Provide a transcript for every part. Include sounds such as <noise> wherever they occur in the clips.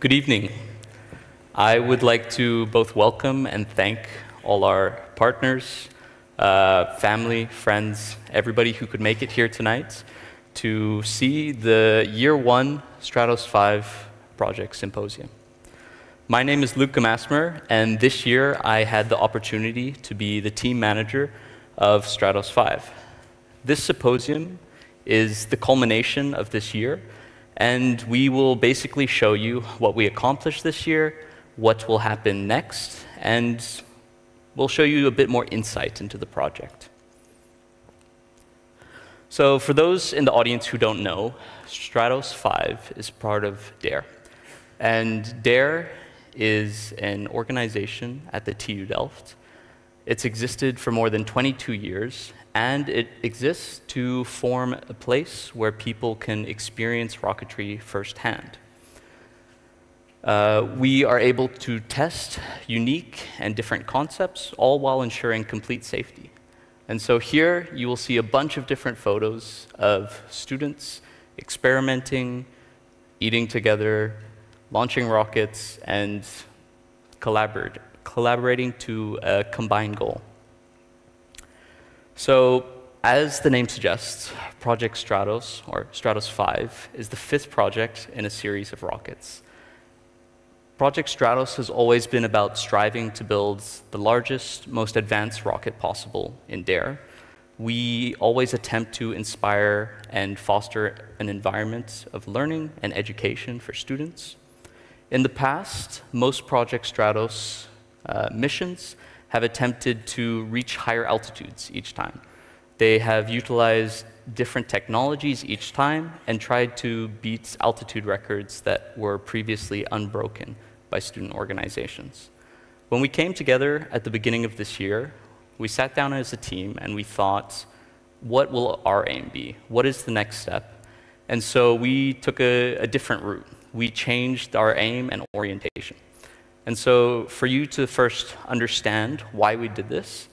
Good evening. I would like to both welcome and thank all our partners, uh, family, friends, everybody who could make it here tonight to see the Year 1 Stratos 5 Project Symposium. My name is Luke Gamasmer, and this year I had the opportunity to be the team manager of Stratos 5. This symposium is the culmination of this year, and we will basically show you what we accomplished this year, what will happen next, and we'll show you a bit more insight into the project. So for those in the audience who don't know, Stratos 5 is part of DARE. And DARE is an organization at the TU Delft. It's existed for more than 22 years, and it exists to form a place where people can experience rocketry firsthand. Uh, we are able to test unique and different concepts, all while ensuring complete safety. And so here you will see a bunch of different photos of students experimenting, eating together, launching rockets, and collaborate, collaborating to a combined goal. So as the name suggests, Project Stratos, or Stratos 5, is the fifth project in a series of rockets. Project Stratos has always been about striving to build the largest, most advanced rocket possible in DARE. We always attempt to inspire and foster an environment of learning and education for students. In the past, most Project Stratos uh, missions have attempted to reach higher altitudes each time. They have utilized different technologies each time and tried to beat altitude records that were previously unbroken by student organizations. When we came together at the beginning of this year, we sat down as a team and we thought, what will our aim be? What is the next step? And so we took a, a different route. We changed our aim and orientation. And so for you to first understand why we did this,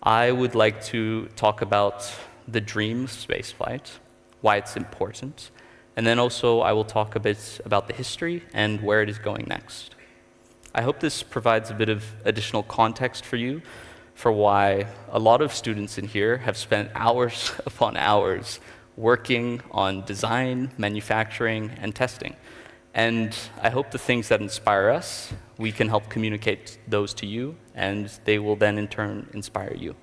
I would like to talk about the dream spaceflight, why it's important, and then also I will talk a bit about the history and where it is going next. I hope this provides a bit of additional context for you for why a lot of students in here have spent hours <laughs> upon hours working on design, manufacturing, and testing. And I hope the things that inspire us, we can help communicate those to you, and they will then in turn inspire you.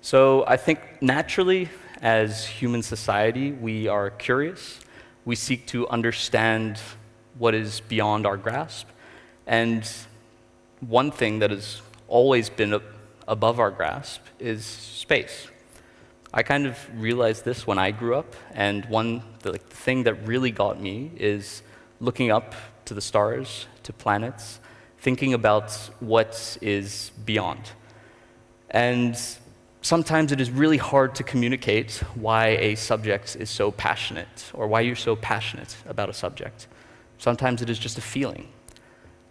So I think naturally, as human society, we are curious. We seek to understand what is beyond our grasp. And one thing that has always been above our grasp is space. I kind of realized this when I grew up, and one the, like, thing that really got me is looking up to the stars, to planets, thinking about what is beyond. And sometimes it is really hard to communicate why a subject is so passionate or why you're so passionate about a subject. Sometimes it is just a feeling.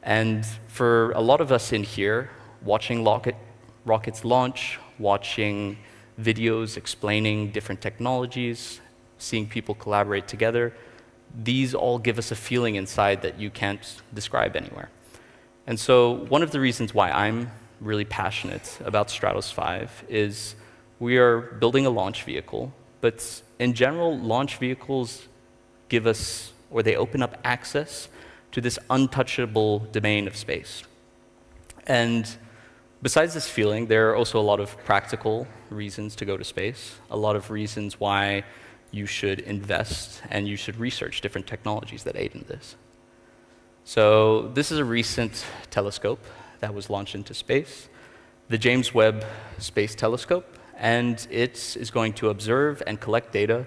And for a lot of us in here, watching rocket, rockets launch, watching videos explaining different technologies, seeing people collaborate together, these all give us a feeling inside that you can't describe anywhere. And so one of the reasons why I'm really passionate about Stratos 5 is we are building a launch vehicle, but in general, launch vehicles give us, or they open up access to this untouchable domain of space. And Besides this feeling, there are also a lot of practical reasons to go to space, a lot of reasons why you should invest and you should research different technologies that aid in this. So this is a recent telescope that was launched into space, the James Webb Space Telescope, and it is going to observe and collect data,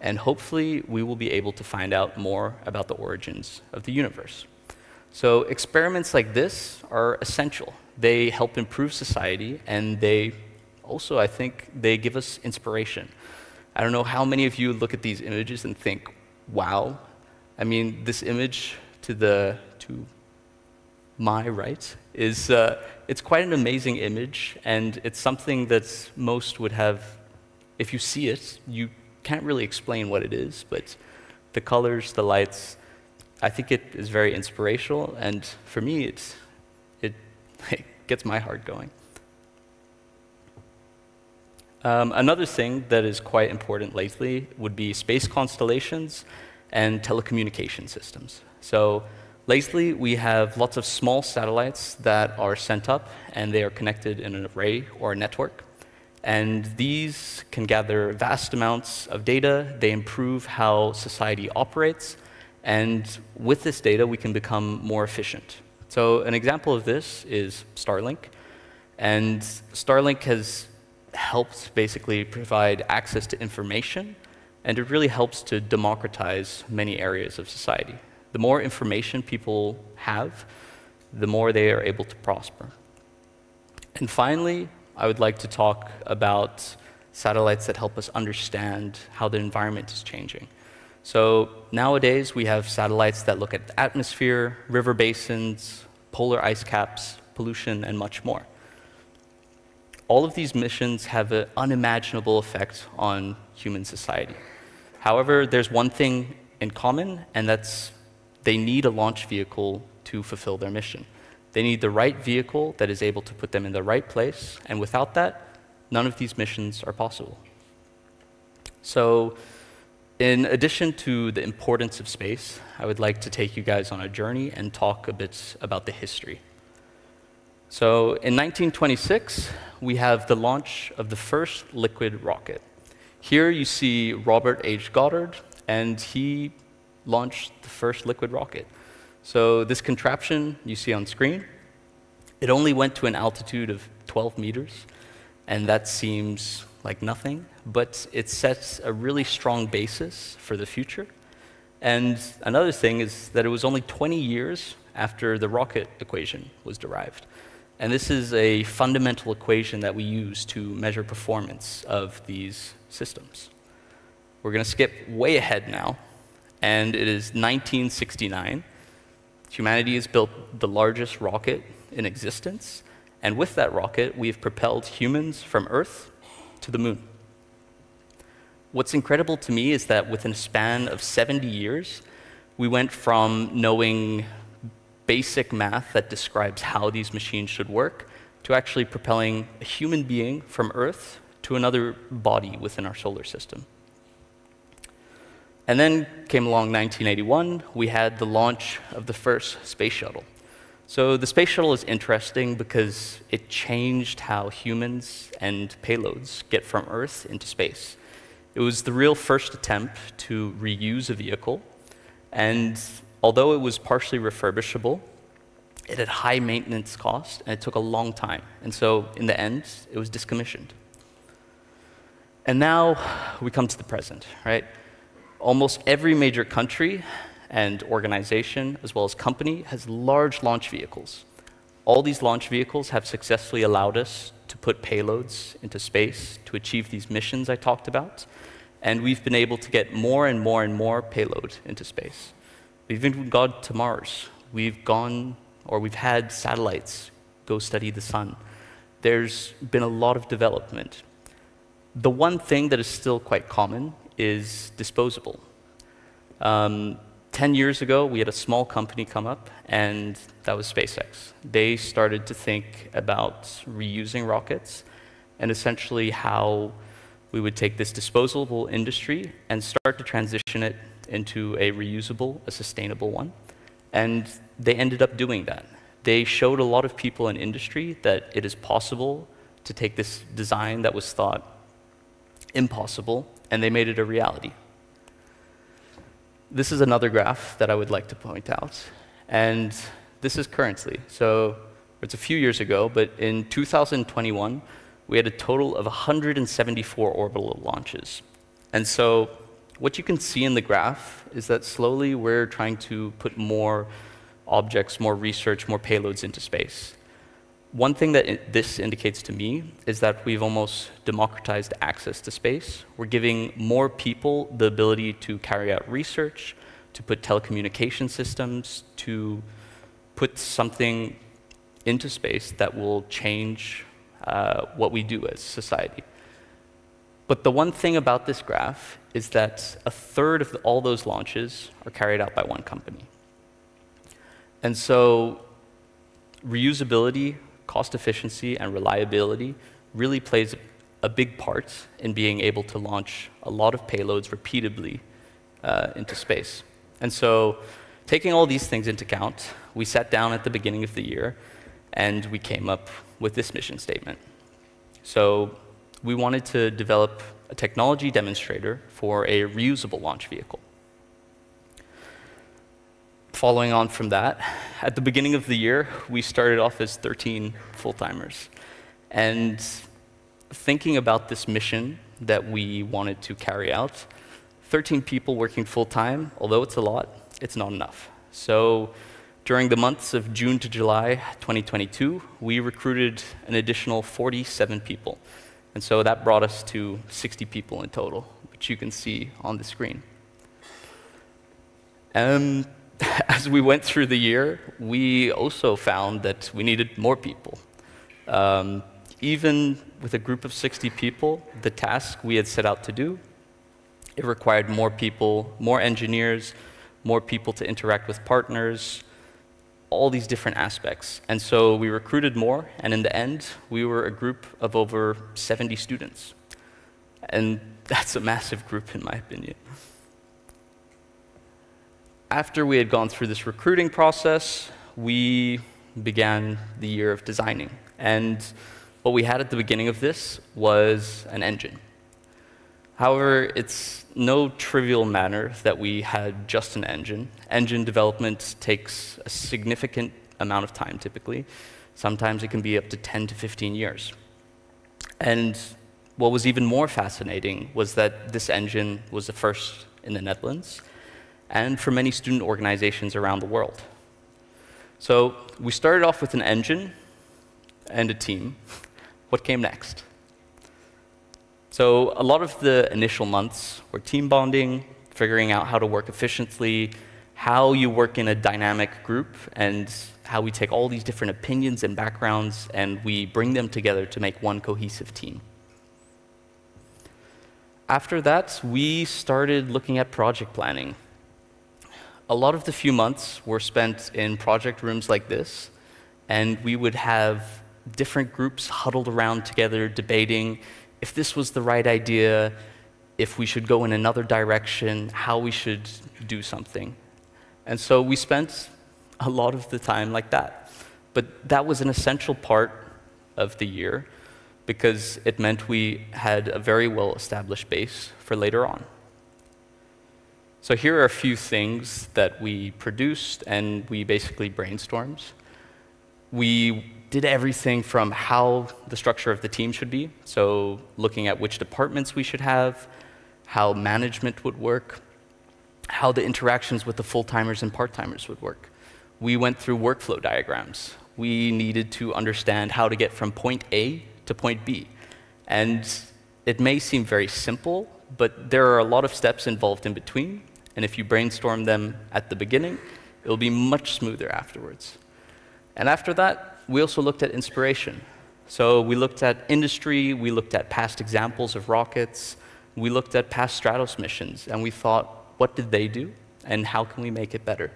and hopefully we will be able to find out more about the origins of the universe. So experiments like this are essential they help improve society, and they also, I think, they give us inspiration. I don't know how many of you look at these images and think, wow. I mean, this image to the, to my right is, uh, it's quite an amazing image, and it's something that most would have, if you see it, you can't really explain what it is, but the colors, the lights, I think it is very inspirational, and for me, it's, <laughs> it, gets my heart going. Um, another thing that is quite important lately would be space constellations and telecommunication systems. So lately, we have lots of small satellites that are sent up, and they are connected in an array or a network. And these can gather vast amounts of data. They improve how society operates. And with this data, we can become more efficient. So an example of this is Starlink. And Starlink has helped basically provide access to information, and it really helps to democratize many areas of society. The more information people have, the more they are able to prosper. And finally, I would like to talk about satellites that help us understand how the environment is changing. So nowadays, we have satellites that look at the atmosphere, river basins, polar ice caps, pollution, and much more all of these missions have an unimaginable effect on human society. However, there's one thing in common, and that's they need a launch vehicle to fulfill their mission. They need the right vehicle that is able to put them in the right place, and without that, none of these missions are possible. So, in addition to the importance of space, I would like to take you guys on a journey and talk a bit about the history. So in 1926, we have the launch of the first liquid rocket. Here you see Robert H. Goddard, and he launched the first liquid rocket. So this contraption you see on screen, it only went to an altitude of 12 meters, and that seems like nothing, but it sets a really strong basis for the future. And another thing is that it was only 20 years after the rocket equation was derived. And this is a fundamental equation that we use to measure performance of these systems. We're going to skip way ahead now, and it is 1969. Humanity has built the largest rocket in existence, and with that rocket, we've propelled humans from Earth to the moon. What's incredible to me is that within a span of 70 years, we went from knowing basic math that describes how these machines should work to actually propelling a human being from Earth to another body within our solar system. And then came along 1981, we had the launch of the first space shuttle. So the space shuttle is interesting because it changed how humans and payloads get from Earth into space. It was the real first attempt to reuse a vehicle, and although it was partially refurbishable, it had high maintenance cost and it took a long time. And so in the end, it was discommissioned. And now we come to the present, right? Almost every major country and organization, as well as company, has large launch vehicles. All these launch vehicles have successfully allowed us to put payloads into space to achieve these missions I talked about. And we've been able to get more and more and more payload into space. We've even gone to Mars. We've gone, or we've had satellites go study the sun. There's been a lot of development. The one thing that is still quite common is disposable. Um, 10 years ago, we had a small company come up, and that was SpaceX. They started to think about reusing rockets and essentially how we would take this disposable industry and start to transition it into a reusable, a sustainable one. And they ended up doing that. They showed a lot of people in industry that it is possible to take this design that was thought impossible, and they made it a reality. This is another graph that I would like to point out. And this is currently. So it's a few years ago, but in 2021, we had a total of 174 orbital launches. And so what you can see in the graph is that slowly we're trying to put more objects, more research, more payloads into space. One thing that this indicates to me is that we've almost democratized access to space. We're giving more people the ability to carry out research, to put telecommunication systems, to put something into space that will change uh, what we do as society. But the one thing about this graph is that a third of all those launches are carried out by one company. And so reusability, cost efficiency, and reliability really plays a big part in being able to launch a lot of payloads repeatedly uh, into space. And so, taking all these things into account, we sat down at the beginning of the year and we came up with this mission statement. So, we wanted to develop a technology demonstrator for a reusable launch vehicle. Following on from that, at the beginning of the year, we started off as 13 full timers. And thinking about this mission that we wanted to carry out, 13 people working full time, although it's a lot, it's not enough. So during the months of June to July 2022, we recruited an additional 47 people. And so that brought us to 60 people in total, which you can see on the screen. Um, <laughs> as we went through the year, we also found that we needed more people. Um, even with a group of 60 people, the task we had set out to do, it required more people, more engineers, more people to interact with partners, all these different aspects. And so we recruited more, and in the end, we were a group of over 70 students. And <laughs> that's a massive group, in my opinion. After we had gone through this recruiting process, we began the year of designing. And what we had at the beginning of this was an engine. However, it's no trivial matter that we had just an engine. Engine development takes a significant amount of time typically. Sometimes it can be up to 10 to 15 years. And what was even more fascinating was that this engine was the first in the Netherlands and for many student organizations around the world. So we started off with an engine and a team. What came next? So a lot of the initial months were team bonding, figuring out how to work efficiently, how you work in a dynamic group, and how we take all these different opinions and backgrounds and we bring them together to make one cohesive team. After that, we started looking at project planning. A lot of the few months were spent in project rooms like this, and we would have different groups huddled around together debating if this was the right idea, if we should go in another direction, how we should do something. And so we spent a lot of the time like that. But that was an essential part of the year because it meant we had a very well established base for later on. So here are a few things that we produced and we basically brainstormed. We did everything from how the structure of the team should be, so looking at which departments we should have, how management would work, how the interactions with the full-timers and part-timers would work. We went through workflow diagrams. We needed to understand how to get from point A to point B. And it may seem very simple, but there are a lot of steps involved in between, and if you brainstorm them at the beginning, it'll be much smoother afterwards. And after that, we also looked at inspiration. So we looked at industry, we looked at past examples of rockets, we looked at past Stratos missions, and we thought, what did they do, and how can we make it better?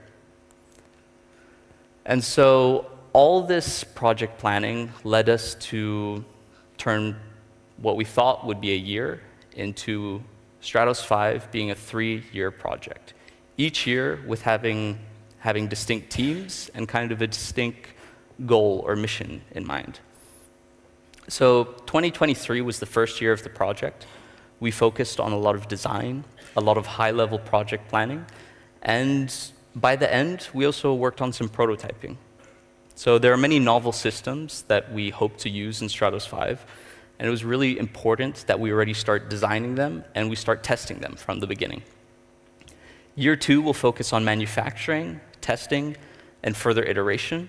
And so all this project planning led us to turn what we thought would be a year into Stratos 5 being a three-year project. Each year with having, having distinct teams and kind of a distinct goal or mission in mind. So 2023 was the first year of the project. We focused on a lot of design, a lot of high-level project planning, and by the end, we also worked on some prototyping. So there are many novel systems that we hope to use in Stratos 5, and it was really important that we already start designing them and we start testing them from the beginning. Year two will focus on manufacturing, testing, and further iteration.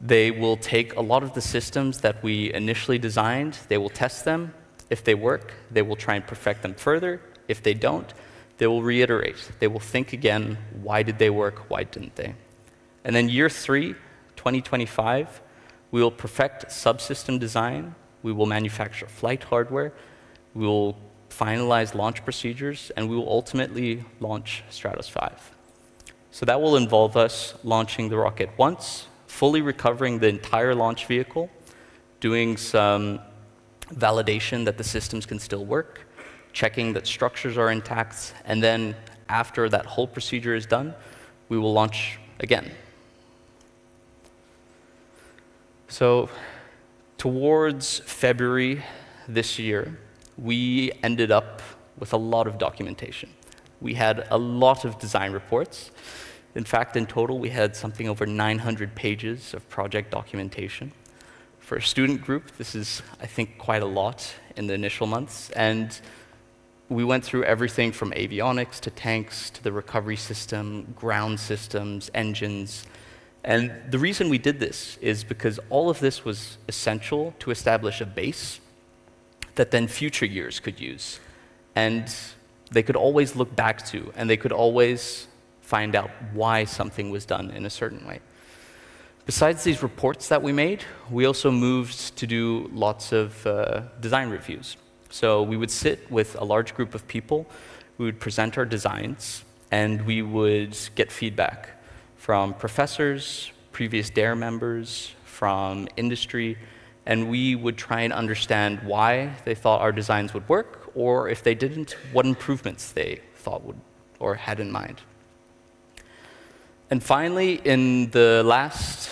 They will take a lot of the systems that we initially designed, they will test them. If they work, they will try and perfect them further. If they don't, they will reiterate. They will think again, why did they work, why didn't they? And then year three, 2025, we will perfect subsystem design, we will manufacture flight hardware, we will finalize launch procedures, and we will ultimately launch Stratos 5. So that will involve us launching the rocket once, fully recovering the entire launch vehicle, doing some validation that the systems can still work, checking that structures are intact, and then after that whole procedure is done, we will launch again. So towards February this year, we ended up with a lot of documentation. We had a lot of design reports. In fact, in total, we had something over 900 pages of project documentation. For a student group, this is, I think, quite a lot in the initial months. And we went through everything from avionics to tanks to the recovery system, ground systems, engines. And the reason we did this is because all of this was essential to establish a base that then future years could use. And they could always look back to, and they could always find out why something was done in a certain way. Besides these reports that we made, we also moved to do lots of uh, design reviews. So we would sit with a large group of people, we would present our designs, and we would get feedback from professors, previous DARE members, from industry, and we would try and understand why they thought our designs would work, or if they didn't, what improvements they thought would or had in mind. And finally, in the last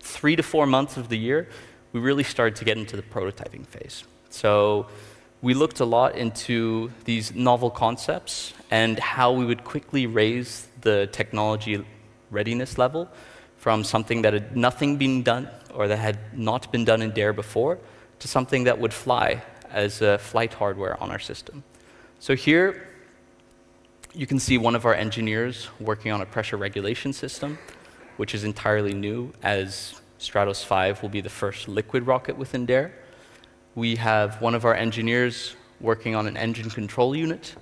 three to four months of the year, we really started to get into the prototyping phase. So we looked a lot into these novel concepts and how we would quickly raise the technology readiness level from something that had nothing been done or that had not been done in DARE before to something that would fly as a flight hardware on our system. So here, you can see one of our engineers working on a pressure regulation system, which is entirely new, as Stratos 5 will be the first liquid rocket within DARE. We have one of our engineers working on an engine control unit,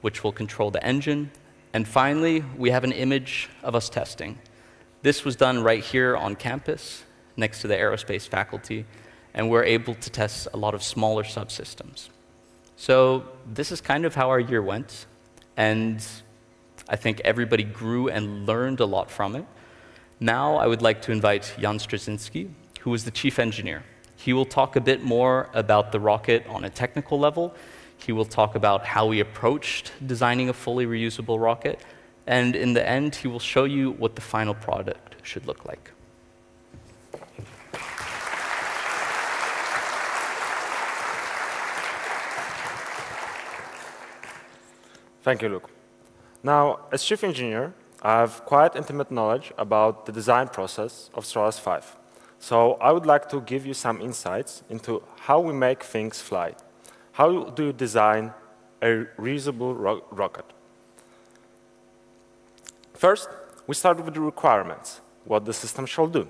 which will control the engine. And finally, we have an image of us testing. This was done right here on campus, next to the aerospace faculty, and we're able to test a lot of smaller subsystems. So this is kind of how our year went, and I think everybody grew and learned a lot from it. Now I would like to invite Jan Straczynski, who is the chief engineer. He will talk a bit more about the rocket on a technical level. He will talk about how we approached designing a fully reusable rocket. And in the end, he will show you what the final product should look like. Thank you, Luke. Now, as chief engineer, I have quite intimate knowledge about the design process of Stratos 5. So I would like to give you some insights into how we make things fly. How do you design a reusable ro rocket? First, we start with the requirements, what the system shall do,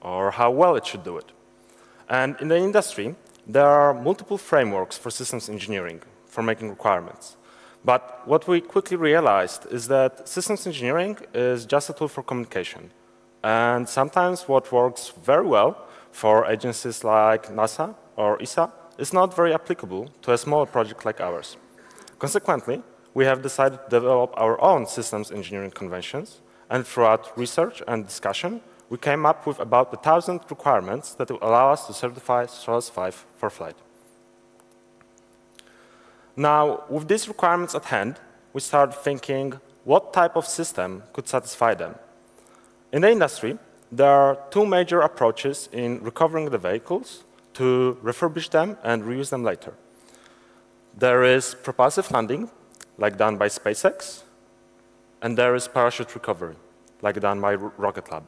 or how well it should do it. And in the industry, there are multiple frameworks for systems engineering for making requirements. But what we quickly realized is that systems engineering is just a tool for communication. And sometimes what works very well for agencies like NASA or ESA is not very applicable to a small project like ours. Consequently, we have decided to develop our own systems engineering conventions, and throughout research and discussion, we came up with about a thousand requirements that will allow us to certify Stratos 5 for flight. Now, with these requirements at hand, we start thinking what type of system could satisfy them. In the industry, there are two major approaches in recovering the vehicles to refurbish them and reuse them later. There is propulsive landing, like done by SpaceX, and there is parachute recovery, like done by Rocket Lab.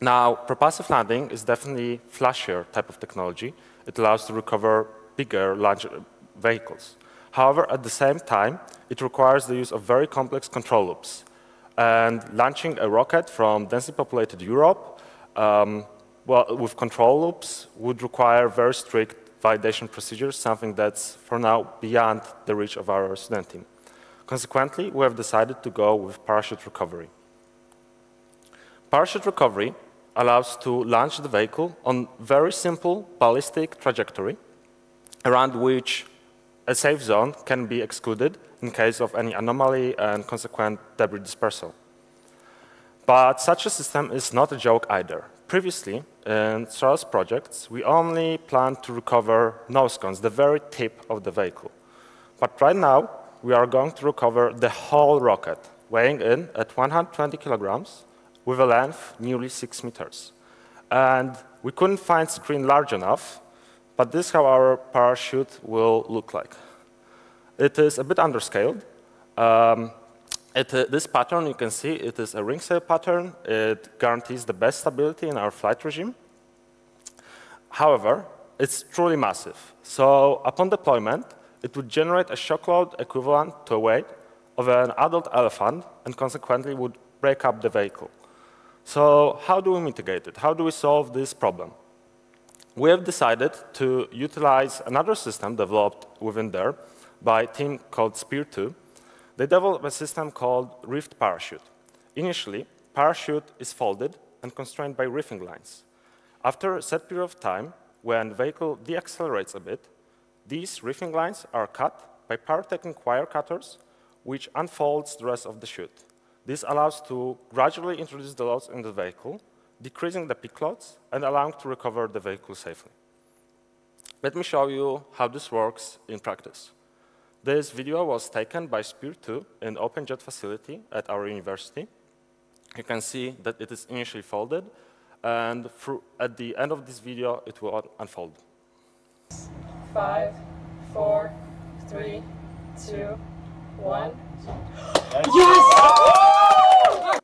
Now, propulsive landing is definitely flashier type of technology. It allows to recover bigger, larger vehicles. However, at the same time, it requires the use of very complex control loops. And launching a rocket from densely populated Europe um, well, with control loops would require very strict validation procedures, something that's for now beyond the reach of our student team. Consequently, we have decided to go with parachute recovery. Parachute recovery allows to launch the vehicle on very simple ballistic trajectory around which a safe zone can be excluded in case of any anomaly and consequent debris dispersal. But such a system is not a joke either. Previously, in Stratos projects, we only planned to recover nose cones, the very tip of the vehicle. But right now, we are going to recover the whole rocket, weighing in at 120 kilograms with a length nearly six meters. And we couldn't find screen large enough, but this is how our parachute will look like. It is a bit underscaled. Um, it, uh, this pattern, you can see, it is a ring sail pattern. It guarantees the best stability in our flight regime. However, it's truly massive. So upon deployment, it would generate a shock load equivalent to a weight of an adult elephant and consequently would break up the vehicle. So how do we mitigate it? How do we solve this problem? We have decided to utilize another system developed within DARE by a team called Spear 2. They developed a system called Reefed Parachute. Initially, parachute is folded and constrained by reefing lines. After a set period of time, when vehicle deaccelerates a bit, these reefing lines are cut by pyrotechnic wire cutters, which unfolds the rest of the chute. This allows to gradually introduce the loads in the vehicle, decreasing the peak loads and allowing to recover the vehicle safely. Let me show you how this works in practice. This video was taken by Spear 2 in OpenJet facility at our university. You can see that it is initially folded, and at the end of this video, it will unfold five, four, three, two, one. Yes!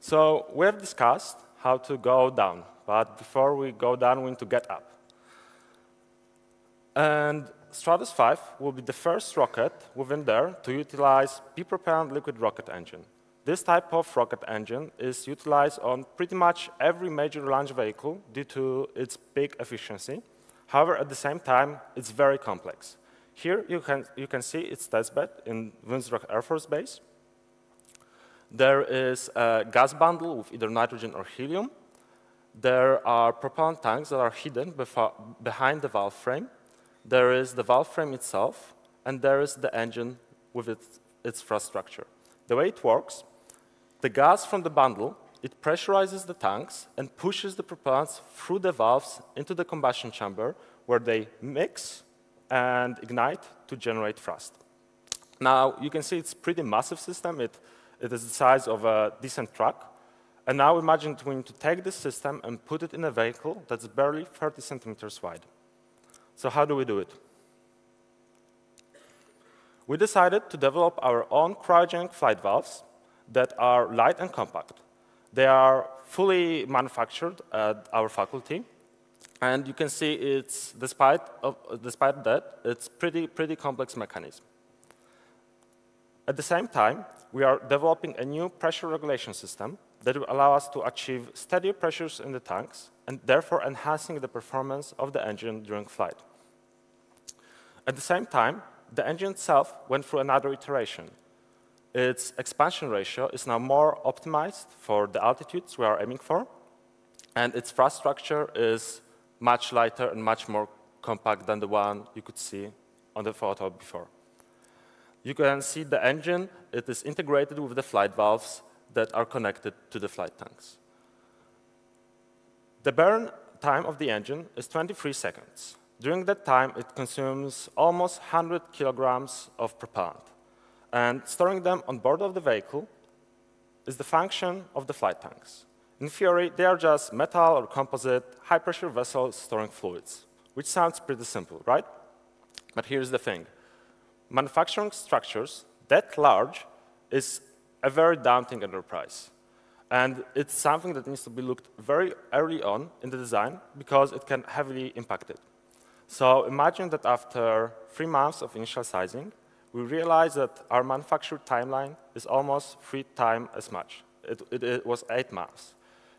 So we have discussed how to go down, but before we go down, we need to get up. And Stratos 5 will be the first rocket within DARE to utilize bipropellant liquid rocket engine. This type of rocket engine is utilized on pretty much every major launch vehicle due to its big efficiency. However, at the same time, it's very complex. Here you can, you can see its testbed in Woensdrecht Air Force Base. There is a gas bundle with either nitrogen or helium. There are propellant tanks that are hidden behind the valve frame. There is the valve frame itself, and there is the engine with its, its thrust structure. The way it works, the gas from the bundle it pressurizes the tanks and pushes the propellants through the valves into the combustion chamber where they mix and ignite to generate thrust. Now, you can see it's a pretty massive system. It, it is the size of a decent truck. And now imagine we need to take this system and put it in a vehicle that's barely 30 centimeters wide. So how do we do it? We decided to develop our own cryogenic flight valves that are light and compact. They are fully manufactured at our faculty. And you can see it's, despite, of, despite that, it's pretty, pretty complex mechanism. At the same time, we are developing a new pressure regulation system that will allow us to achieve steadier pressures in the tanks and therefore enhancing the performance of the engine during flight. At the same time, the engine itself went through another iteration its expansion ratio is now more optimized for the altitudes we are aiming for, and its thrust structure is much lighter and much more compact than the one you could see on the photo before. You can see the engine, it is integrated with the flight valves that are connected to the flight tanks. The burn time of the engine is 23 seconds. During that time, it consumes almost 100 kilograms of propellant and storing them on board of the vehicle is the function of the flight tanks. In theory, they are just metal or composite high-pressure vessels storing fluids, which sounds pretty simple, right? But here's the thing. Manufacturing structures that large is a very daunting enterprise. And it's something that needs to be looked very early on in the design because it can heavily impact it. So imagine that after three months of initial sizing, we realized that our manufacture timeline is almost three times as much. It, it, it, was eight months.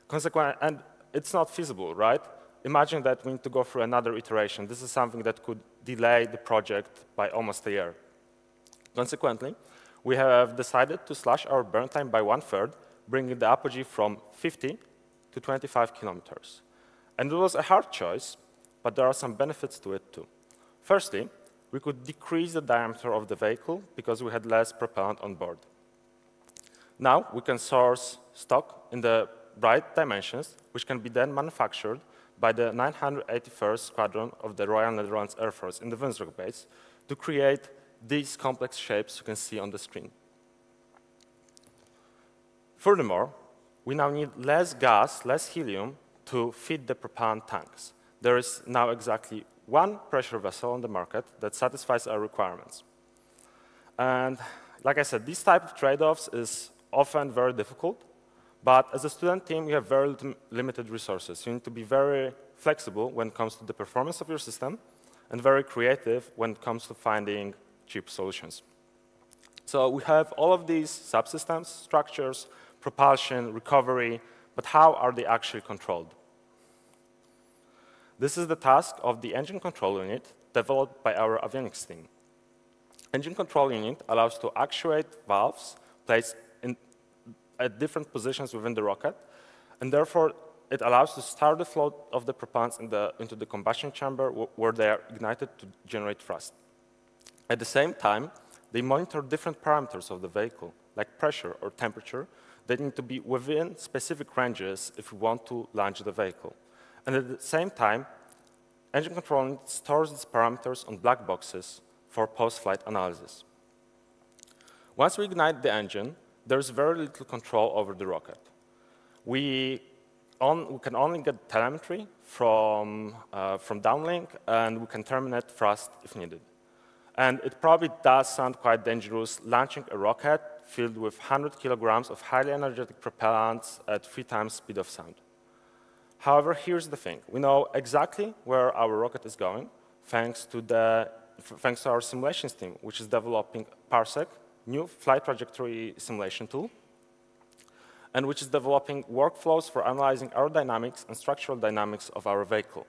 Consequently, and it's not feasible, right? Imagine that we need to go through another iteration. This is something that could delay the project by almost a year. Consequently, we have decided to slash our burn time by one-third, bringing the apogee from 50 to 25 kilometers. And it was a hard choice, but there are some benefits to it too. Firstly, we could decrease the diameter of the vehicle because we had less propellant on board. Now we can source stock in the right dimensions, which can be then manufactured by the 981st Squadron of the Royal Netherlands Air Force in the Woensdrecht base to create these complex shapes you can see on the screen. Furthermore, we now need less gas, less helium to feed the propellant tanks. There is now exactly one pressure vessel on the market that satisfies our requirements. And like I said, this type of trade-offs is often very difficult, but as a student team, you have very limited resources. You need to be very flexible when it comes to the performance of your system and very creative when it comes to finding cheap solutions. So we have all of these subsystems, structures, propulsion, recovery, but how are they actually controlled? This is the task of the engine control unit developed by our avionics team. Engine control unit allows to actuate valves placed in, at different positions within the rocket, and therefore it allows to start the flow of the propellants in the, into the combustion chamber where they are ignited to generate thrust. At the same time, they monitor different parameters of the vehicle, like pressure or temperature, that need to be within specific ranges if we want to launch the vehicle. And at the same time, engine control stores its parameters on black boxes for post-flight analysis. Once we ignite the engine, there's very little control over the rocket. We, on, we can only get telemetry from, uh, from downlink, and we can terminate thrust if needed. And it probably does sound quite dangerous launching a rocket filled with 100 kilograms of highly energetic propellants at three times speed of sound. However, here's the thing. We know exactly where our rocket is going thanks to, the, thanks to our simulations team, which is developing Parsec, new flight trajectory simulation tool, and which is developing workflows for analyzing aerodynamics and structural dynamics of our vehicle.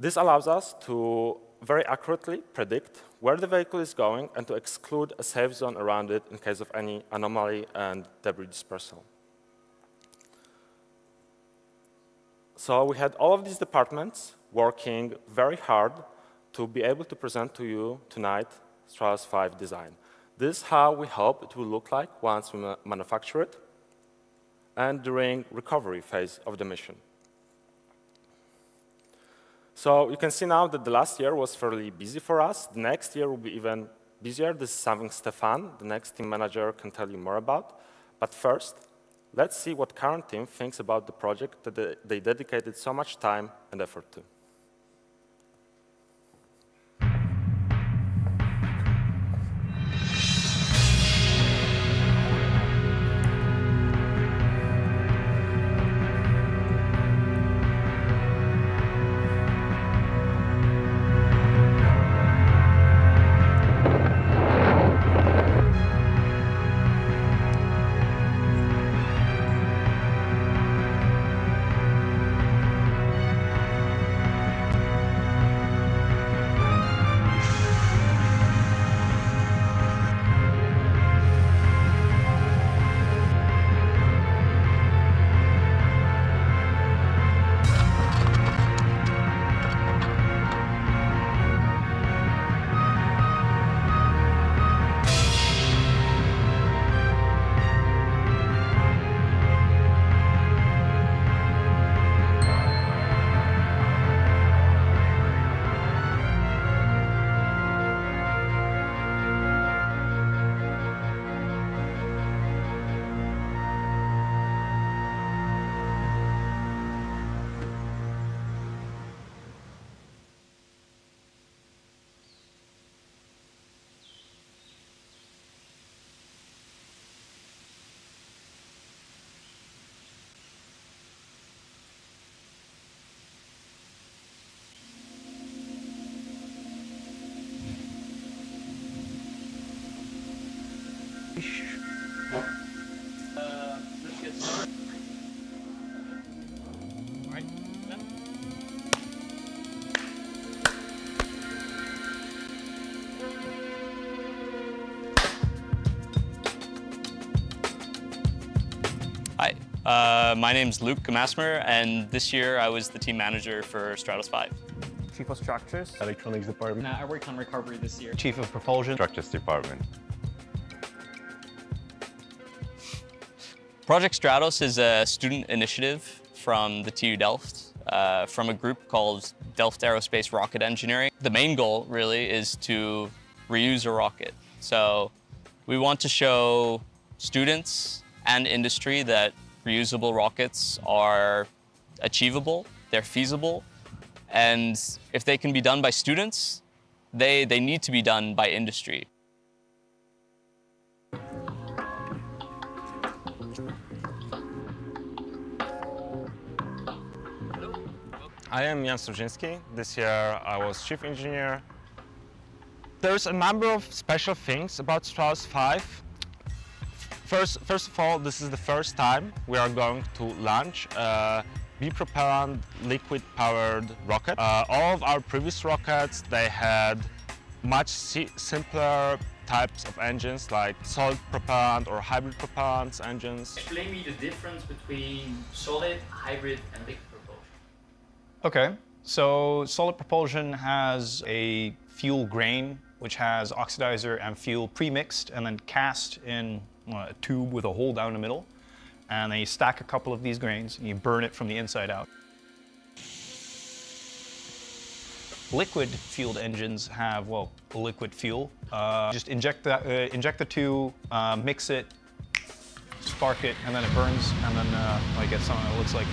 This allows us to very accurately predict where the vehicle is going and to exclude a safe zone around it in case of any anomaly and debris dispersal. So we had all of these departments working very hard to be able to present to you tonight Stratos 5 design. This is how we hope it will look like once we manufacture it and during recovery phase of the mission. So you can see now that the last year was fairly busy for us. The next year will be even busier. This is something Stefan, the next team manager, can tell you more about. But first, let's see what current team thinks about the project that they dedicated so much time and effort to. Uh, my name's Luke Gamasmer, and this year I was the team manager for Stratos 5. Chief of Structures. Electronics Department. I worked on recovery this year. Chief of Propulsion. Structures Department. Project Stratos is a student initiative from the TU Delft, uh, from a group called Delft Aerospace Rocket Engineering. The main goal really is to reuse a rocket. So we want to show students and industry that reusable rockets are achievable, they're feasible, and if they can be done by students, they, they need to be done by industry. I am Jan Struzinski. This year I was chief engineer. There's a number of special things about Stratos 5. First, first of all, this is the first time we are going to launch a bipropellant liquid-powered rocket. Uh, all of our previous rockets, they had much si simpler types of engines like solid propellant or hybrid propellant engines. Explain me the difference between solid, hybrid and liquid propulsion. Okay, so solid propulsion has a fuel grain which has oxidizer and fuel pre-mixed and then cast in a tube with a hole down the middle. And then you stack a couple of these grains and you burn it from the inside out. Liquid fueled engines have, well, liquid fuel. Uh, just inject the, uh, inject the two, uh, mix it, spark it, and then it burns, and then uh, I get something that looks like,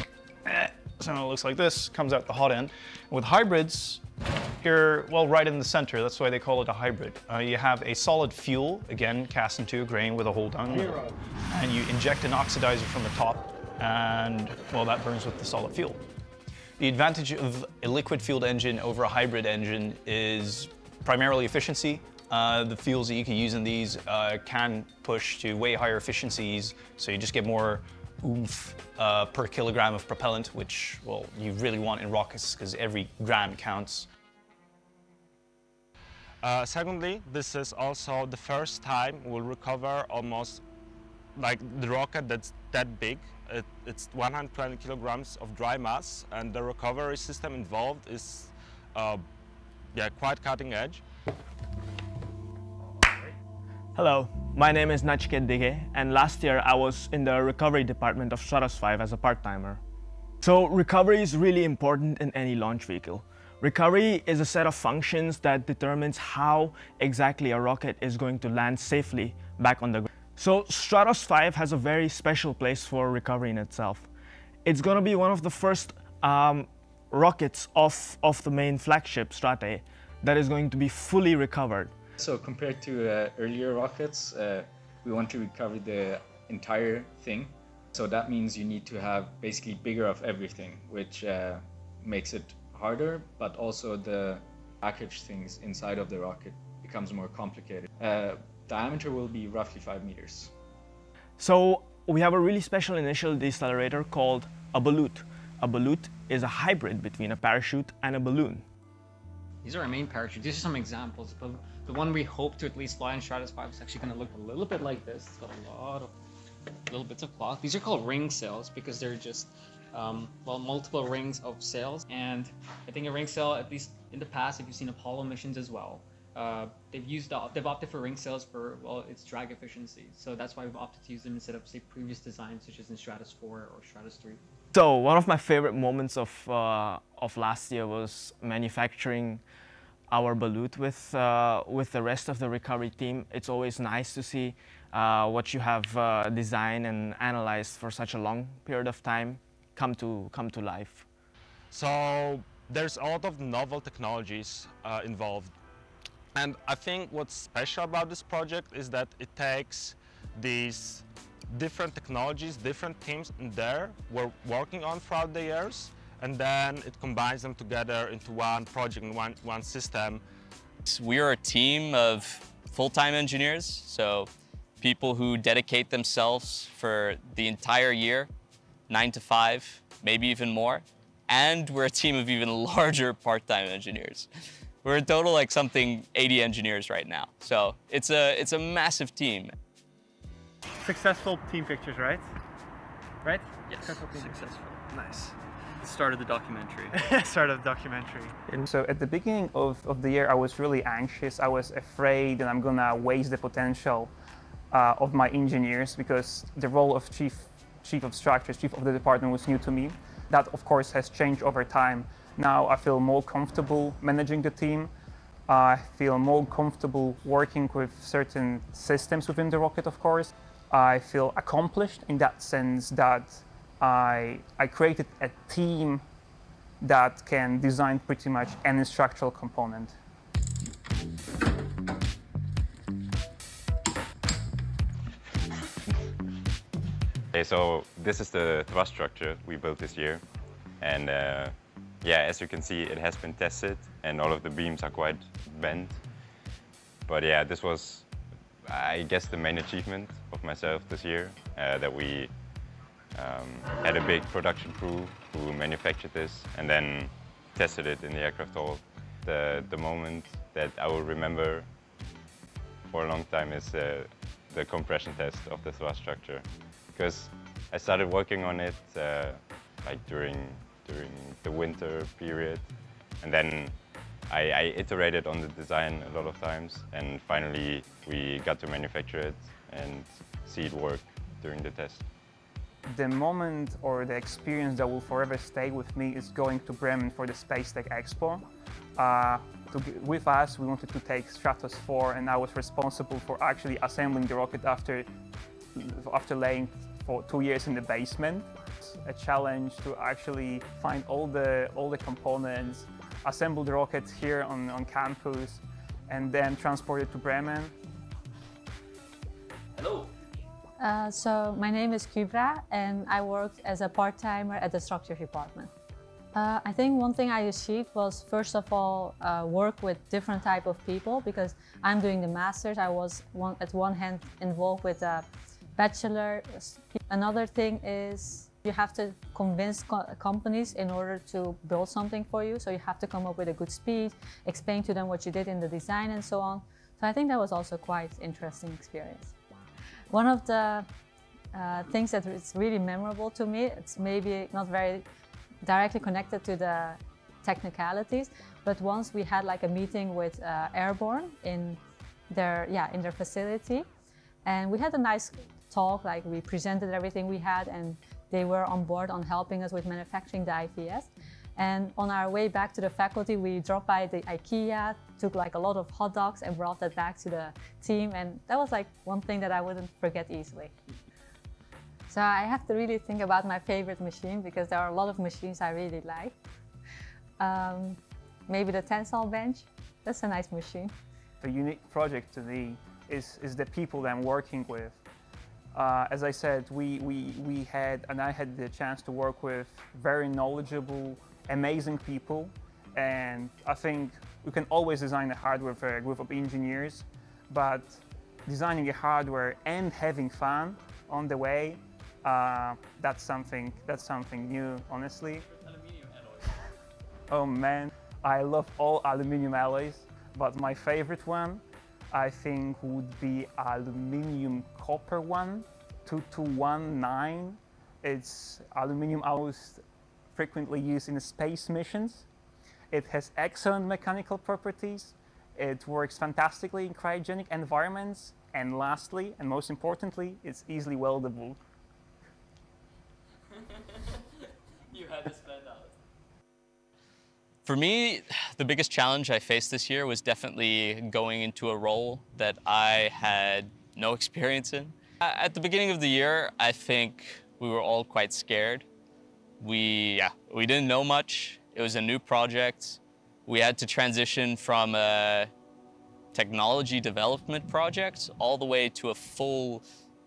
eh, something that looks like this, comes out the hot end. With hybrids, here, well, right in the center, that's why they call it a hybrid. Uh, you have a solid fuel, again, cast into a grain with a hole down the. And you inject an oxidizer from the top, and, well, that burns with the solid fuel. The advantage of a liquid-fueled engine over a hybrid engine is primarily efficiency. Uh, the fuels that you can use in these uh, can push to way higher efficiencies, so you just get more oomph uh, per kilogram of propellant, which, well, you really want in rockets because every gram counts. Uh, secondly, this is also the first time we'll recover almost like the rocket that's that big. It, it's 120 kilograms of dry mass, and the recovery system involved is uh, yeah, quite cutting edge. Hello, my name is Nachiket Dige, and last year I was in the recovery department of Stratos 5 as a part-timer. So recovery is really important in any launch vehicle. Recovery is a set of functions that determines how exactly a rocket is going to land safely back on the ground. So Stratos 5 has a very special place for recovery in itself. It's going to be one of the first um, rockets off, of the main flagship Strate that is going to be fully recovered. So compared to uh, earlier rockets, uh, we want to recover the entire thing. So that means you need to have basically bigger of everything, which uh, makes it harder, but also the package things inside of the rocket becomes more complicated. Uh, diameter will be roughly five meters. So we have a really special initial decelerator called a ballute. A ballute is a hybrid between a parachute and a balloon. These are our main parachutes. These are some examples, but the one we hope to at least fly in Stratos 5 is actually going to look a little bit like this. It's got a lot of little bits of cloth. These are called ring sails because they're just, um, well, multiple rings of sails. And I think a ring sail, at least in the past, if you've seen Apollo missions as well, uh, they've used they've opted for ring sails for well its drag efficiency. So that's why we've opted to use them instead of say previous designs such as in Stratos 4 or Stratos 3. So one of my favorite moments of uh, of last year was manufacturing our ballute with uh, with the rest of the recovery team. It's always nice to see uh, what you have uh, designed and analyzed for such a long period of time come to come to life. So there's a lot of novel technologies uh, involved. And I think what's special about this project is that it takes these different technologies, different teams in there were working on throughout the years, and then it combines them together into one project, one, one system. We are a team of full-time engineers, so people who dedicate themselves for the entire year, nine to five, maybe even more. And we're a team of even <laughs> larger part-time engineers. We're in total like something 80 engineers right now. So it's a, it's a massive team. Successful team pictures, right? Right? Yes, Successful team successful. Nice. The start of the documentary. <laughs> Start of the documentary. And so at the beginning of, of the year, I was really anxious. I was afraid that I'm gonna waste the potential uh, of my engineers because the role of chief chief of structures, chief of the department was new to me. That, of course, has changed over time. Now I feel more comfortable managing the team. I feel more comfortable working with certain systems within the rocket, of course. I feel accomplished in that sense that I, I created a team that can design pretty much any structural component. Okay, so this is the thrust structure we built this year. And uh, yeah, as you can see, it has been tested and all of the beams are quite bent. But yeah, this was, I guess, the main achievement of myself this year, uh, that we um, had a big production crew who manufactured this and then tested it in the aircraft hall. The, the moment that I will remember for a long time is uh, the compression test of the thrust structure. Because I started working on it uh, like during, during the winter period. And then I, I iterated on the design a lot of times. And finally we got to manufacture it and see it work during the test. The moment or the experience that will forever stay with me is going to Bremen for the Space Tech Expo. Uh, to, with us, we wanted to take Stratos 4 and I was responsible for actually assembling the rocket after, after laying for two years in the basement. It's a challenge to actually find all the, all the components, assemble the rocket here on, on campus, and then transport it to Bremen. Hello. Uh, so my name is Kubra and I worked as a part-timer at the structure department. Uh, I think one thing I achieved was first of all uh, work with different type of people because I'm doing the masters. I was one, at one hand involved with a bachelor. Another thing is you have to convince co companies in order to build something for you. So you have to come up with a good speed, explain to them what you did in the design and so on. So I think that was also quite interesting experience. One of the uh, things that is really memorable to me, it's maybe not very directly connected to the technicalities, but once we had like a meeting with uh, Airborne in their, yeah, in their facility, and we had a nice talk, like we presented everything we had and they were on board on helping us with manufacturing the IVS. And on our way back to the faculty, we dropped by the IKEA, took like a lot of hot dogs and brought that back to the team. And that was like one thing that I wouldn't forget easily. So I have to really think about my favorite machine because there are a lot of machines I really like. Um, maybe the tensile bench, that's a nice machine. The unique project to me is, is the people that I'm working with. Uh, as I said, we, we, we had, and I had the chance to work with very knowledgeable, amazing people. And I think we can always design the hardware for a group of engineers, but designing a hardware and having fun on the way, uh, that's something that's something new, honestly. <laughs> oh man, I love all aluminium alloys, but my favorite one, I think, would be aluminium copper one, 2219. It's aluminium alloys frequently used in space missions. It has excellent mechanical properties. It works fantastically in cryogenic environments. And lastly, and most importantly, it's easily weldable. <laughs> you had out. For me, the biggest challenge I faced this year was definitely going into a role that I had no experience in. At the beginning of the year, I think we were all quite scared. We, yeah, we didn't know much. It was a new project. We had to transition from a technology development project all the way to a full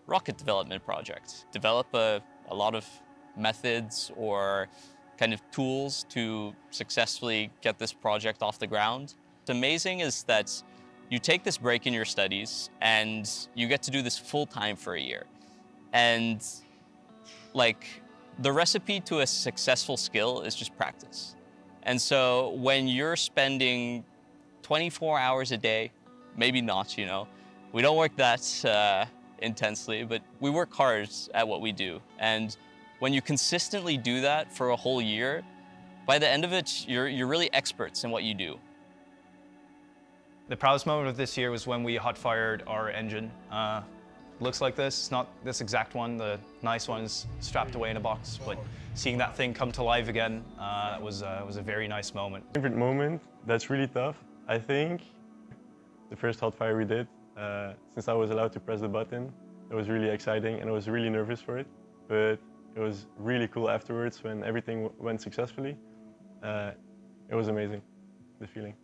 rocket development project. Develop a, a lot of methods or kind of tools to successfully get this project off the ground. What's amazing is that you take this break in your studies and you get to do this full time for a year. And like the recipe to a successful skill is just practice. And so when you're spending 24 hours a day, maybe not, you know, we don't work that uh, intensely, but we work hard at what we do. And when you consistently do that for a whole year, by the end of it, you're, you're really experts in what you do. The proudest moment of this year was when we hot fired our engine. Uh, looks like this. It's not this exact one. The nice one is strapped away in a box, but seeing that thing come to life again uh, was, uh, was a very nice moment. Favorite moment? That's really tough. I think the first hot fire we did, uh, since I was allowed to press the button, it was really exciting and I was really nervous for it. But it was really cool afterwards when everything went successfully. Uh, it was amazing, the feeling.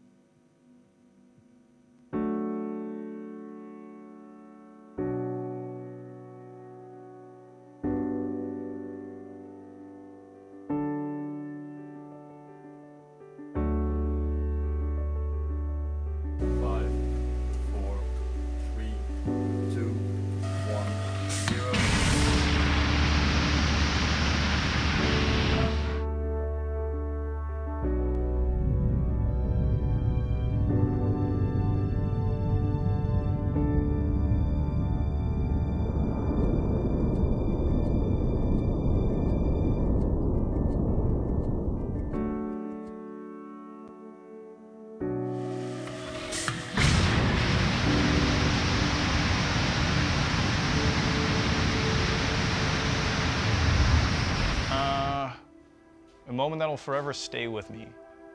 A moment that'll forever stay with me.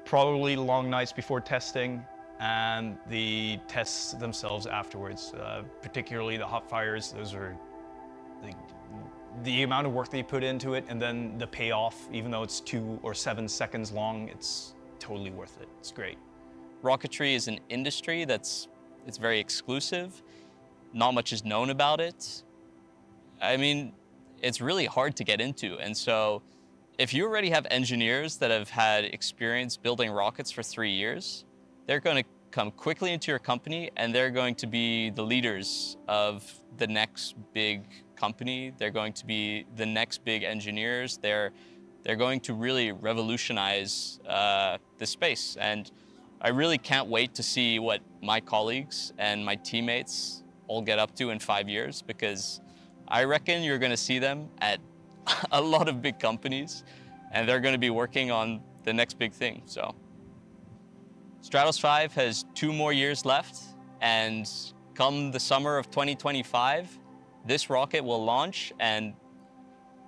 Probably long nights before testing and the tests themselves afterwards, uh, particularly the hot fires. Those are the, the amount of work they put into it and then the payoff, even though it's two or seven seconds long, it's totally worth it. It's great. Rocketry is an industry that's it's very exclusive. Not much is known about it. I mean, it's really hard to get into. And so if you already have engineers that have had experience building rockets for three years, they're going to come quickly into your company and they're going to be the leaders of the next big company. They're going to be the next big engineers. They're, they're going to really revolutionize uh, the space. And I really can't wait to see what my colleagues and my teammates all get up to in five years because I reckon you're going to see them at <laughs> a lot of big companies and they're going to be working on the next big thing. So Stratos 5 has two more years left and come the summer of 2025, this rocket will launch and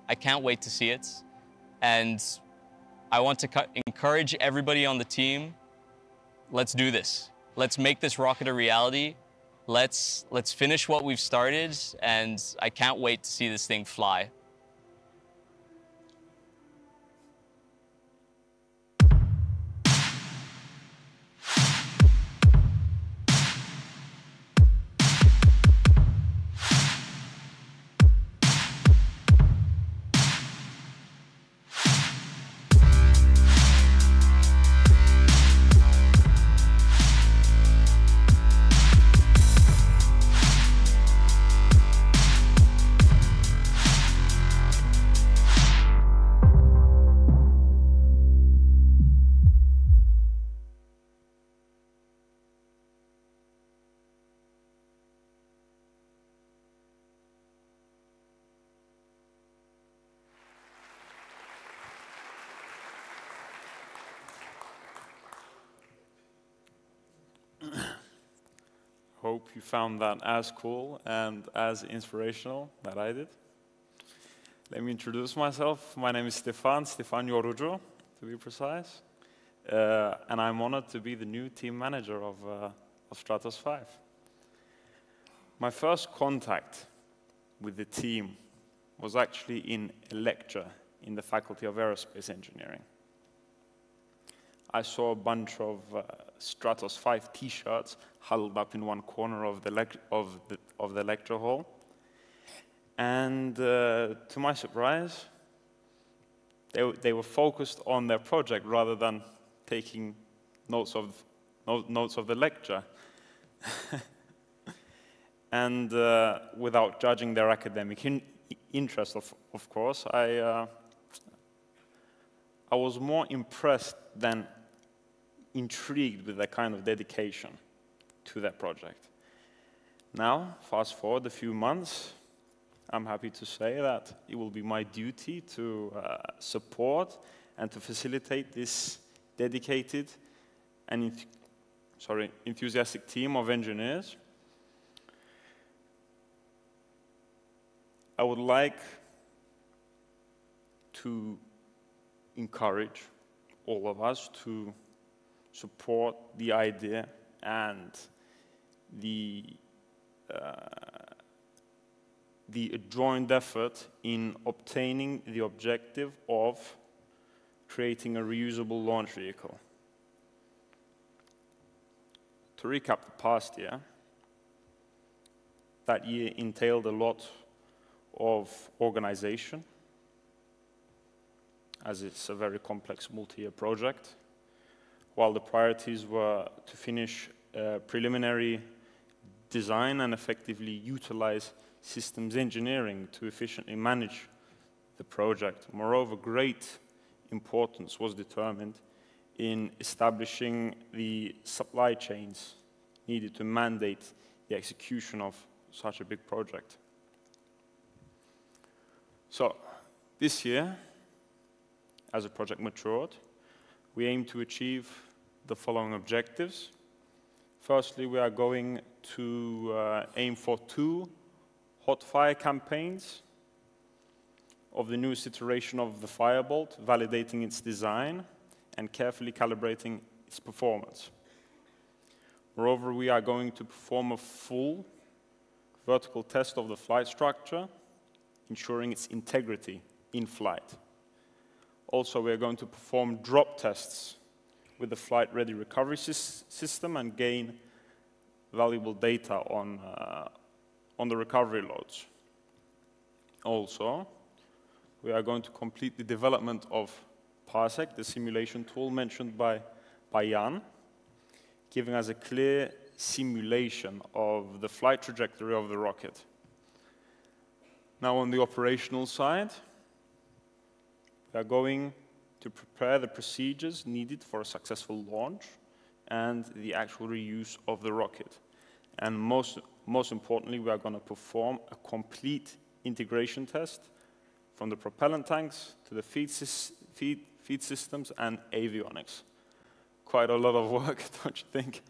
I can't wait to see it. And I want to encourage everybody on the team, let's do this. Let's make this rocket a reality. Let's, let's finish what we've started and I can't wait to see this thing fly. Found that as cool and as inspirational that I did. Let me introduce myself. My name is Stefan, Stefan Yorujo, to be precise. Uh, and I'm honored to be the new team manager of, uh, of Stratos 5. My first contact with the team was actually in a lecture in the Faculty of Aerospace Engineering. I saw a bunch of uh, Stratos 5 t-shirts huddled up in one corner of the, of the, of the lecture hall. And uh, to my surprise, they, they were focused on their project rather than taking notes of, no- notes of the lecture. <laughs> and uh, without judging their academic in- interest, of, of course, I, uh, I was more impressed than intrigued with that kind of dedication to that project. Now, fast forward a few months, I'm happy to say that it will be my duty to uh, support and to facilitate this dedicated and sorry, enthusiastic team of engineers. I would like to encourage all of us to support the idea and the, uh, the joint effort in obtaining the objective of creating a reusable launch vehicle. To recap the past year, that year entailed a lot of organization, as it's a very complex multi-year project, while the priorities were to finish uh, preliminary design and effectively utilize systems engineering to efficiently manage the project. Moreover, great importance was determined in establishing the supply chains needed to mandate the execution of such a big project. So, this year, as the project matured, we aim to achieve the following objectives. Firstly, we are going to uh, aim for two hot fire campaigns of the newest iteration of the Firebolt, validating its design and carefully calibrating its performance. Moreover, we are going to perform a full vertical test of the flight structure, ensuring its integrity in flight. Also, we are going to perform drop tests with the flight-ready recovery system and gain valuable data on, uh, on the recovery loads. Also, we are going to complete the development of Parsec, the simulation tool mentioned by, by Jan, giving us a clear simulation of the flight trajectory of the rocket. Now on the operational side, we are going to prepare the procedures needed for a successful launch and the actual reuse of the rocket. And most, most importantly, we are going to perform a complete integration test from the propellant tanks to the feed, feed, feed systems and avionics. Quite a lot of <laughs> work, don't you think?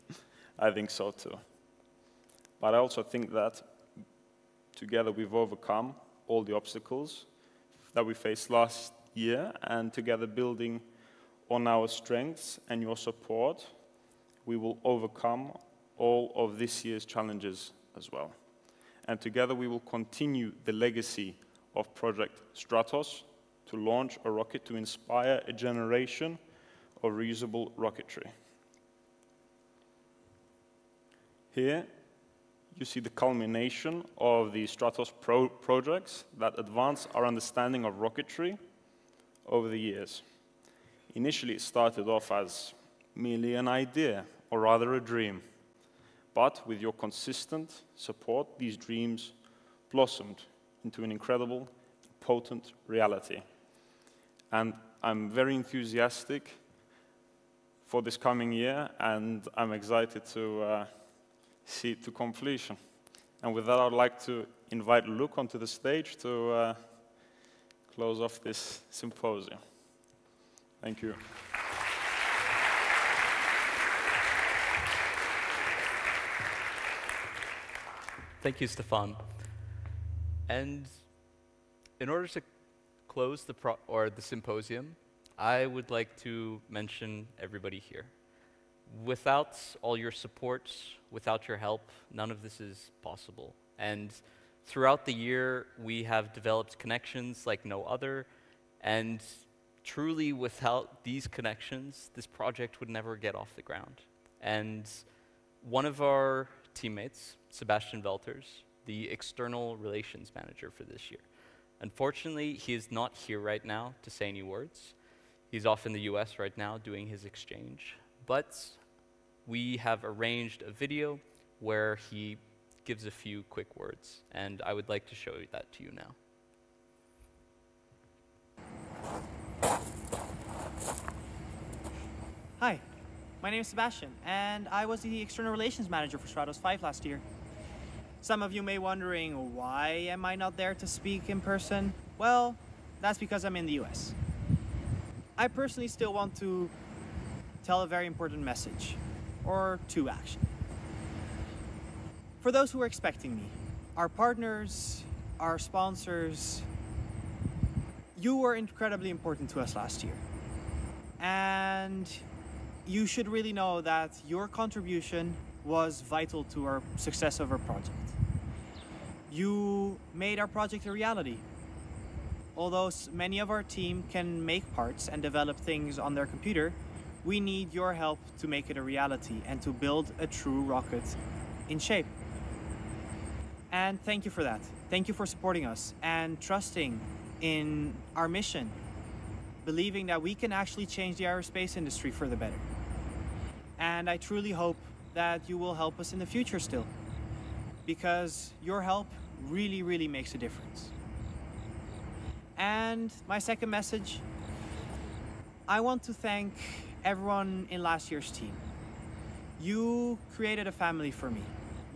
I think so too. But I also think that together we've overcome all the obstacles that we faced last year and together building on our strengths and your support, we will overcome all of this year's challenges as well. And together we will continue the legacy of Project Stratos to launch a rocket to inspire a generation of reusable rocketry. Here, you see the culmination of the Stratos pro projects that advance our understanding of rocketry over the years. Initially, it started off as merely an idea, or rather a dream. But with your consistent support, these dreams blossomed into an incredible, potent reality. And I'm very enthusiastic for this coming year, and I'm excited to uh, see it to completion. And with that, I'd like to invite Luke onto the stage to uh, close off this symposium. Thank you. Thank you, Stefan. And in order to close the or the symposium, I would like to mention everybody here. Without all your support, without your help, none of this is possible. And throughout the year, we have developed connections like no other, and truly without these connections, this project would never get off the ground. And one of our teammates, Sebastian Velters, the external relations manager for this year. Unfortunately, he is not here right now to say any words. He's off in the US right now doing his exchange. But we have arranged a video where he gives a few quick words, and I would like to show that to you now. Hi, my name is Sebastian, and I was the External Relations Manager for Stratos 5 last year. Some of you may wondering, why am I not there to speak in person? Well, that's because I'm in the US. I personally still want to tell a very important message, or two actually. For those who are expecting me, our partners our sponsors, you were incredibly important to us last year. And you should really know that your contribution was vital to our success of our project. You made our project a reality. Although many of our team can make parts and develop things on their computer, we need your help to make it a reality and to build a true rocket in shape. And thank you for that. Thank you for supporting us and trusting in our mission, believing that we can actually change the aerospace industry for the better. And I truly hope that you will help us in the future still, because your help really, really makes a difference. And my second message I want to thank everyone in last year's team. You created a family for me.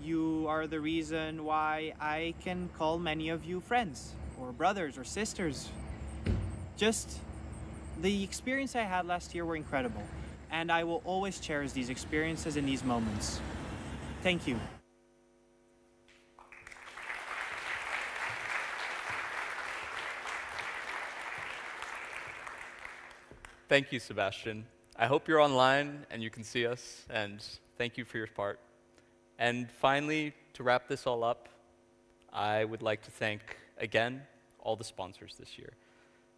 You are the reason why I can call many of you friends, or brothers, or sisters. Just the experience I had last year were incredible, and I will always cherish these experiences and these moments. Thank you. Thank you, Sebastian. I hope you're online and you can see us, and thank you for your part. And finally, to wrap this all up, I would like to thank again all the sponsors this year.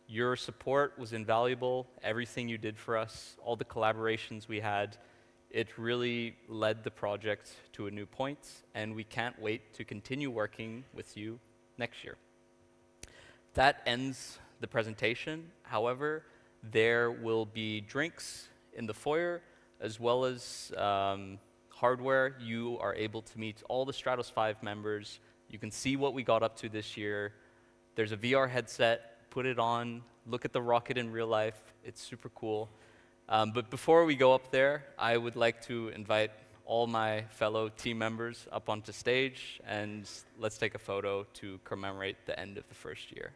Your support was invaluable, everything you did for us, all the collaborations we had. It really led the project to a new point, and we can't wait to continue working with you next year. That ends the presentation. However, there will be drinks in the foyer as well as um, hardware. You are able to meet all the Stratos 5 members. You can see what we got up to this year. There's a VR headset. Put it on. Look at the rocket in real life. It's super cool. Um, but before we go up there, I would like to invite all my fellow team members up onto stage and let's take a photo to commemorate the end of the first year.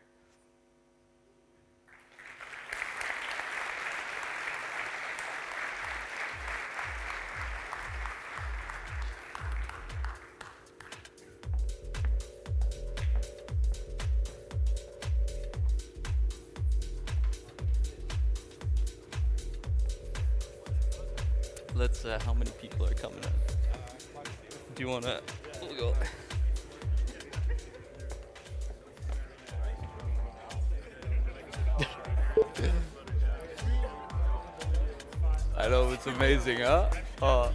I know, it's amazing, huh? Uh,